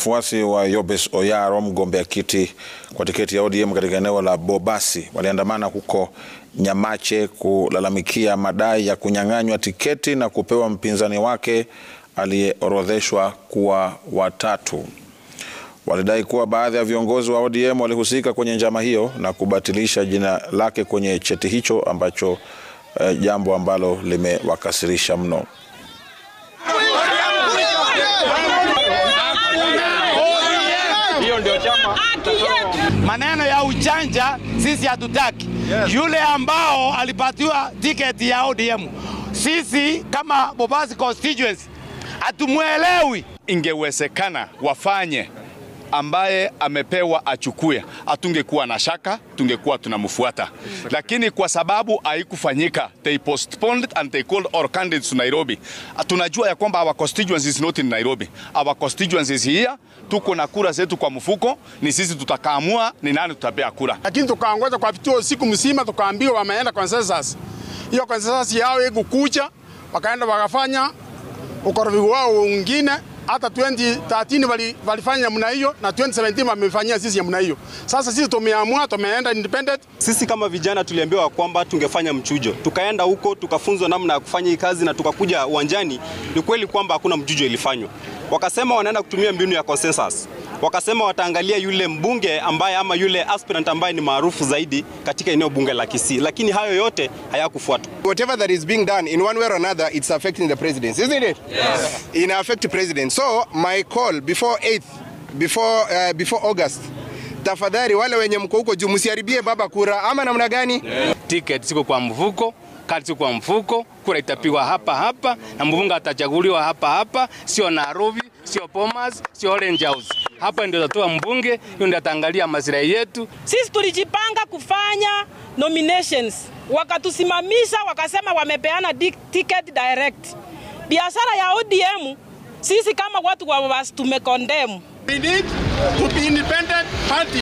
Wafuasi wa Yobes Oyaro, mgombea kiti kwa tiketi ya ODM katika eneo la Bobasi, waliandamana huko Nyamache kulalamikia madai ya kunyang'anywa tiketi na kupewa mpinzani wake aliyeorodheshwa kuwa watatu. Walidai kuwa baadhi ya viongozi wa ODM walihusika kwenye njama hiyo na kubatilisha jina lake kwenye cheti hicho ambacho eh, jambo ambalo limewakasirisha mno. Maneno ya uchanja sisi hatutaki. Yes. Yule ambao alipatiwa tiketi ya ODM, sisi kama Bobasi constituency hatumwelewi. Ingewezekana wafanye ambaye amepewa achukue, hatungekuwa na shaka, tungekuwa tunamfuata, lakini kwa sababu haikufanyika, they postponed and they called our candidates to Nairobi. Tunajua ya kwamba our constituency is not in Nairobi, our constituency is here. Tuko na kura zetu kwa mfuko, ni sisi tutakaamua ni nani tutapea kura. lakini tukaongoza kwa vituo siku mzima, tukaambiwa wameenda consensus. Hiyo consensus yao ikukuja, wakaenda wakafanya ukorofi wao wengine. Hata 2013 wali, walifanya namna hiyo na 2017 wamefanyia sisi namna hiyo. Sasa sisi tumeamua, tumeenda independent. Sisi kama vijana tuliambiwa kwamba tungefanya mchujo, tukaenda huko tukafunzwa namna ya kufanya hii kazi na tukakuja uwanjani. Ni kweli kwamba hakuna mchujo ilifanywa. Wakasema wanaenda kutumia mbinu ya consensus, wakasema wataangalia yule mbunge ambaye ama yule aspirant ambaye ni maarufu zaidi katika eneo bunge la Kisii, lakini hayo yote hayakufuatwa. whatever that is being done in one way or another it's affecting the president isn't it yes. in affect president so my call before 8th before uh, before august tafadhali wale wenye mko huko juu msiharibie baba kura ama namna gani Yeah. Ticket siko kwa mfuko, kadi siko kwa mfuko, kura itapigwa hapa hapa na mbunge atachaguliwa hapa hapa, sio Nairobi, sio Bomas, sio Orange House. Hapa ndio tatoa mbunge, hiyo ndio ataangalia maslahi yetu. Sisi tulijipanga kufanya nominations, wakatusimamisha wakasema wamepeana ticket direct. Biashara ya ODM sisi kama watu wa wasi tumekondemu. We need to be independent party.